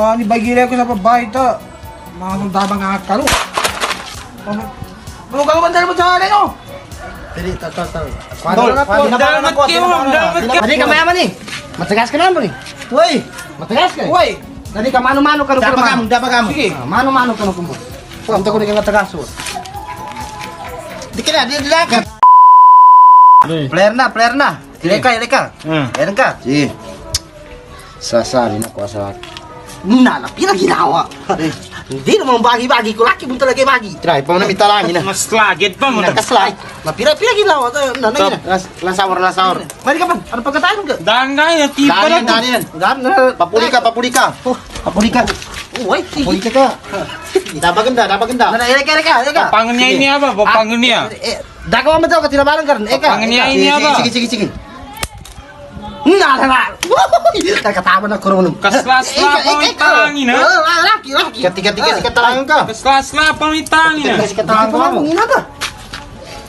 Tani bagire ko sa babae to. Mga sundabang akalo. Ano ka naman mo sa akin, oh? Jadi, tak tak tak. Dol, Dalam kiu, dalam kiu. Tadi ka mayaman ni. Matagas ka naman ni. Woi, Matagas ka. woi. Tadi ka mano-mano ka kamu, dapat kamu. Sige, mano-mano ka nukumbo. Kung ko ka matagas. Di kena dia dilagat. Player na, player na. Ileka, ileka. Hmm. Meron ka. Sige. Sasabi na ko sa Nana, pila ginawa. Hindi naman bagi-bagi ko laki mo talaga bagi. Try pa mo na mitalangin na. Mas lagit pa mo. Nakaslay. Mapira pila ginawa to. Nana gina. Las lasawar lasawar. Mari ka pa. Ano pagkataan ka? Dangay, tipa Dani yan, na dani yan. Dan na. Papuli ka, papuli ka. Oh, Papuli ka. Uy, Papuli ka ka. Dapat ganda, dapat ganda. Ini apa? Eh, dagawa mo daw ka tinabalan ka rin. Eka. Eka. ini apa? Sige, sige, sige. Na. Na laki, laki. Katiga-tiga sikat talangan ka. Kaslas-la pa ang itangin Katiga na. sikat talangan ka mo. Ina ba?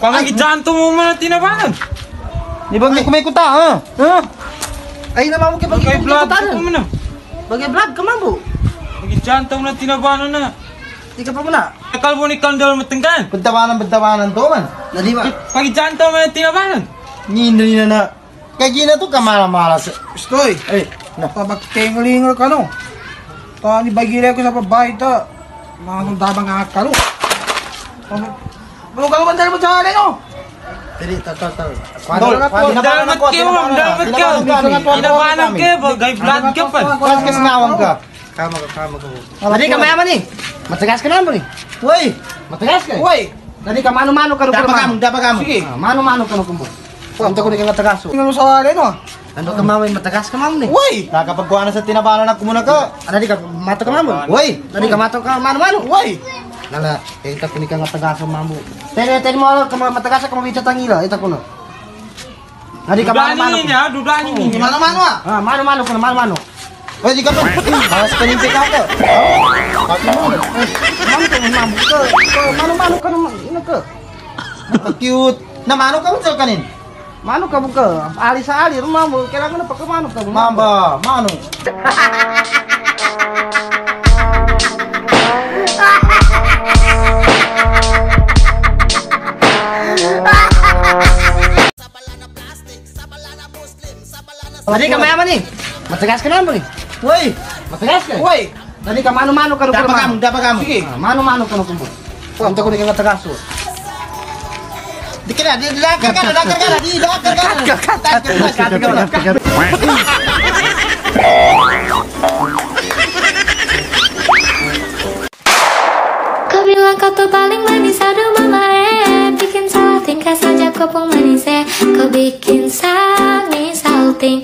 Pangan gijanto mo man tinabangan. Di ba may kumikuta, ha? Ha? Ay, naman mo kay Kay blood ko na. Ka po. Gijanto mo na tinabanan na. Di ka pa muna. Akal mo ni kandal matenggan. Bentawanan, bentawanan to man. Nadi ba? Pagijanto mo na tinabanan. Nino nina na. Kaya gina to kamala-mala sa... Stoy. Eh, na. Pabagtengalingal ka, no? Tani bagire ko sa babae to. Mga sundabang akalo. Ano ka naman mo sa akin, oh? Jadi, tak, tak, tak. Dol, Dalam kiu, dalam kiu. Tinabanan ka, bagay blood ka pa. Kas kas ngawang ka. Kama ka, kama ka. Tadi ka mayaman ni. Matagas ka naman ni. Woi, Matagas ka. Woi, Tadi ka mano-mano ka dapat kamu, dapat sige. Mano-mano ka nukumbo. Kung ko ni ka matagas. Tingnan mo sa akin, oh. Ano ka mamay matagas ka mam ni? Woi, Nakapagkuha na sa tinabalan na kumuna ka. Ano di ka mato ka mambo? Woi, Tadi ka mato ka mano-mano. woi. Nala, eh ita kuni ka matagas ka mambo. Tene tene mo ka matagas ka mabita tangila, ita kuno. Tadi ka Dudani mano-mano. niya, dudani niya. Gimana-mano, ah? Ah, mano-mano ka mano-mano. Woi, di ka pa. Mas penimpi ka ka. Pati mo. Mambo ka mambo ka. Ka mano-mano ka naman. Ina ka. Cute. Na mano ka mo sa kanin? Mano ka buka? Ali sa ali, rumah mo. Kailangan na pagkamano ka. Mamba, mano. Tadi ka mayaman ni. Matagas ka naman ni. Woi, Matagas ka. Woi, Tadi ka mano-mano ka dapat kamu, dapat kamu. sige. Ah, Mano-mano ka nukumbo. Kung ko ni ka matagas. Di dakar dakar di dakar. Kau bilang kau tuh paling manis Aduh mama eh. Bikin salah tingkah saja kau pun manis eh. Kau bikin sangi salting